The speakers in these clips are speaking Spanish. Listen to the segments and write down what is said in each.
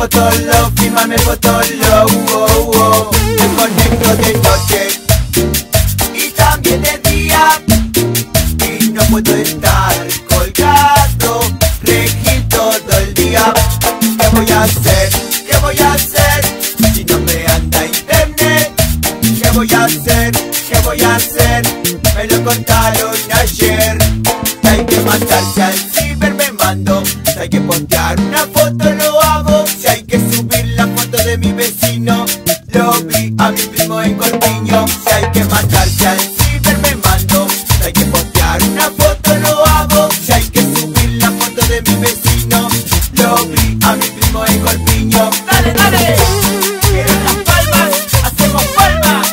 Fotolo, fírmame fotolo, fotolo, oh, oh. Me conecto de noche y también de día y no puedo estar colgado, regir todo el día. ¿Qué voy a hacer? ¿Qué voy a hacer si no me anda internet? ¿Qué voy a hacer? ¿Qué voy a hacer? Me lo contaron ayer. Hay que matarse al hay que postear una foto, lo hago. Si hay que subir la foto de mi vecino, lo vi a mi primo en Corpiño. Si hay que matarse al ciber, me mando. Si hay que postear una foto, lo hago. Si hay que subir la foto de mi vecino, lo vi a mi primo en Corpiño. ¡Dale, dale! Quiero las palmas, hacemos palmas.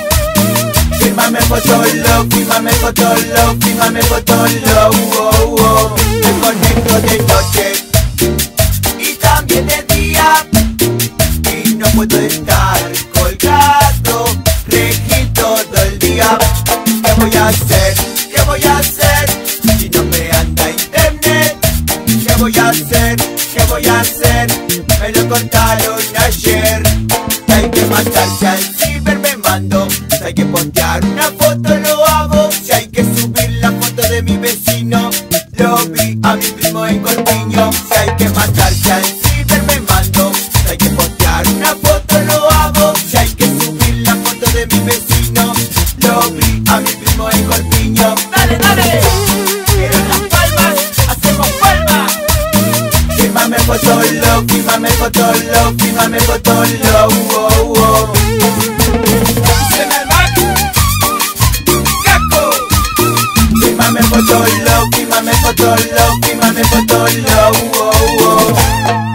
Fírmame fotolo, fírmame fotolo, fírmame fotolo, oh, voy a hacer? Me lo contaron ayer. Hay que matarse al ciber, me mando. Si hay que postear una foto, lo hago. Si hay que subir la foto de mi vecino, lo vi a mi primo en Corpiño. Si hay que matarse al Fírmame fotolo, fírmame fotolo, fírmame fotolo, oh, oh. Suena el Mac. Caco. Fírmame fotolo, fírmame fotolo, fírmame fotolo, oh, oh.